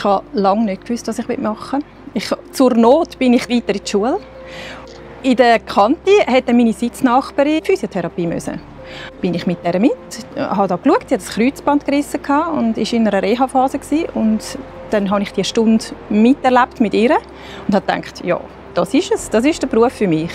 Ich habe lange nicht gewusst, was ich machen will. Ich, zur Not bin ich weiter in die Schule. In der Kante hätte meine Sitznachbarin Physiotherapie müssen. Bin ich mit der mit, habe da geschaut, sie hat das Kreuzband gerissen und war in einer Reha-Phase und dann habe ich die Stunde miterlebt mit ihr und habe gedacht, ja, das ist es, das ist der Beruf für mich.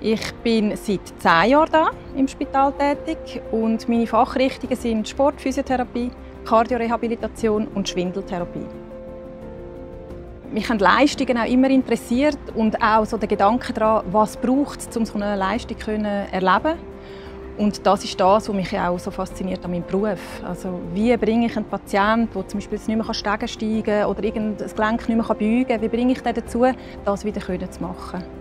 Ich bin seit zehn Jahren da im Spital tätig und meine Fachrichtungen sind Sportphysiotherapie, Kardiorehabilitation und Schwindeltherapie. Mich haben Leistungen auch immer interessiert und auch so der Gedanke daran, was braucht es, um so eine Leistung zu erleben. Und das ist das, was mich auch so fasziniert an meinem Beruf. Also wie bringe ich einen Patienten, der zum Beispiel nicht mehr steigen kann oder irgendein Gelenk nicht mehr beugen kann, wie bringe ich den dazu, das wieder zu machen?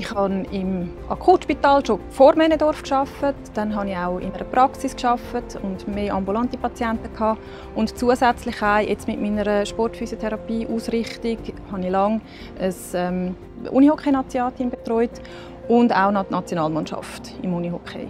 Ich habe im Akutspital schon vor Männendorf gearbeitet. Dann habe ich auch in einer Praxis gearbeitet und mehr ambulante Patienten gehabt. Und zusätzlich auch jetzt mit meiner Sportphysiotherapie-Ausrichtung habe ich lange ein ähm, Unihockey-Nationalteam betreut und auch noch die Nationalmannschaft im Unihockey.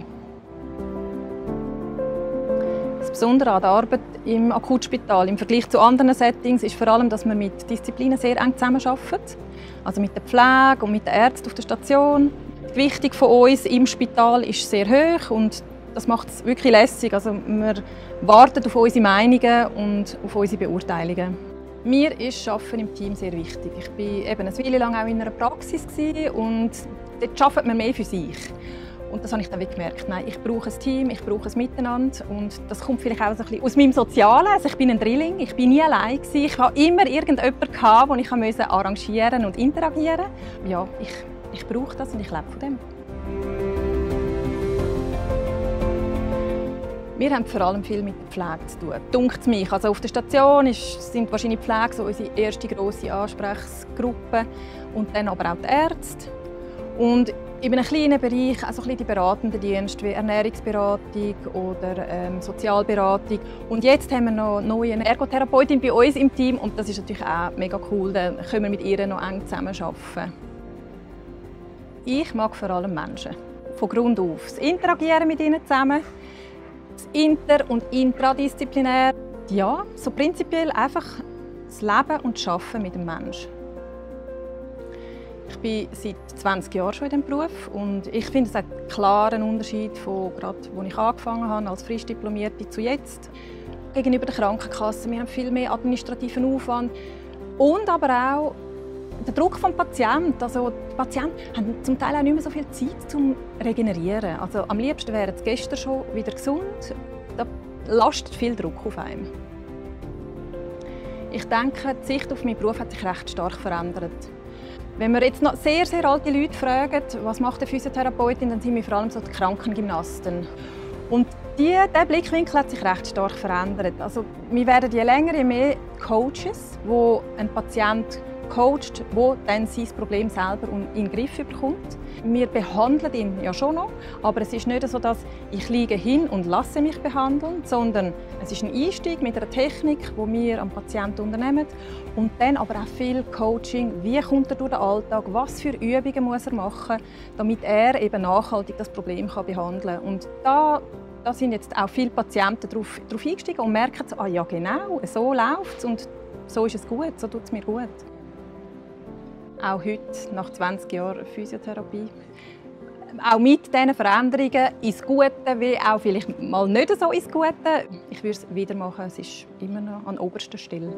Das Besondere an der Arbeit im Akutspital im Vergleich zu anderen Settings ist vor allem, dass man mit Disziplinen sehr eng zusammenarbeitet. Also mit der Pflege und mit den Ärzten auf der Station. Die Gewichtung von uns im Spital ist sehr hoch und das macht es wirklich lässig. Also wir warten auf unsere Meinungen und auf unsere Beurteilungen. Mir ist Arbeiten im Team sehr wichtig. Ich war eben eine Weile lang auch in einer Praxis und dort arbeitet man mehr für sich. Und das habe ich dann gemerkt. Nein, ich brauche ein Team, ich brauche ein Miteinander. Und das kommt vielleicht auch so ein bisschen aus meinem Sozialen. Also ich bin ein Drilling, ich bin nie allein. Gewesen. Ich hatte immer irgendjemanden, gehabt, den ich arrangieren und interagieren musste. Ja, ich, ich brauche das und ich lebe von dem. Wir haben vor allem viel mit der Pflege zu tun. Dunkt mich. Also auf der Station ist, sind wahrscheinlich Pflege so unsere erste grosse Ansprechgruppe und dann aber auch die Ärzte. Und in einem kleinen Bereich, also die beratenden Dienste wie Ernährungsberatung oder ähm, Sozialberatung. Und jetzt haben wir noch eine neue Ergotherapeutin bei uns im Team und das ist natürlich auch mega cool. Dann können wir mit ihr noch eng zusammenarbeiten. Ich mag vor allem Menschen. Von Grund auf. Das Interagieren mit ihnen zusammen, das Inter- und Intradisziplinär. Ja, so prinzipiell einfach das Leben und das Arbeiten mit dem Menschen. Ich bin seit 20 Jahren schon in diesem Beruf und ich finde es einen klaren Unterschied von gerade, als ich angefangen habe als frisch Diplomierte zu jetzt. Gegenüber der Krankenkasse, wir haben viel mehr administrativen Aufwand und aber auch der Druck vom Patienten. Also die Patienten haben zum Teil auch nicht mehr so viel Zeit zum Regenerieren. Also am liebsten wären sie gestern schon wieder gesund. Da lastet viel Druck auf einem. Ich denke, die Sicht auf meinen Beruf hat sich recht stark verändert. Wenn wir jetzt noch sehr, sehr alte Leute fragen, was macht eine Physiotherapeutin, dann sind wir vor allem so die Krankengymnasten. Und die, dieser Blickwinkel hat sich recht stark verändert. Also, wir werden je länger, je mehr Coaches, wo ein Patient coacht, wo dann sein Problem selber in den Griff bekommt. Wir behandeln ihn ja schon noch, aber es ist nicht so, dass ich liege hin und lasse mich behandeln, sondern es ist ein Einstieg mit einer Technik, die wir am Patienten unternehmen und dann aber auch viel Coaching. Wie kommt er durch den Alltag? Was für Übungen muss er machen, damit er eben nachhaltig das Problem kann behandeln kann? Und da da sind jetzt auch viele Patienten darauf eingestiegen und merken, ah ja genau, so läuft es und so ist es gut, so tut es mir gut auch heute, nach 20 Jahren Physiotherapie. Auch mit diesen Veränderungen ins Gute, wie auch vielleicht mal nicht so ins Gute. Ich würde es wieder machen, es ist immer noch an oberster Stelle.